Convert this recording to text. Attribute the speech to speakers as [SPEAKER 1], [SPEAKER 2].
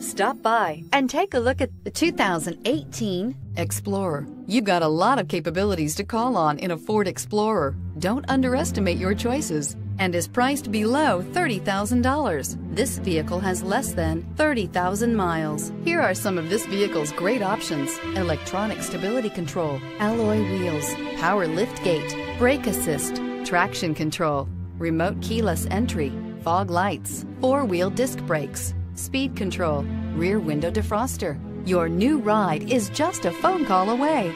[SPEAKER 1] Stop by and take a look at the 2018
[SPEAKER 2] Explorer. You've got a lot of capabilities to call on in a Ford Explorer. Don't underestimate your choices and is priced below $30,000. This vehicle has less than 30,000 miles. Here are some of this vehicle's great options. Electronic stability control, alloy wheels, power lift gate, brake assist, traction control, remote keyless entry, fog lights, four-wheel disc brakes, speed control, rear window defroster. Your new ride is just a phone call away.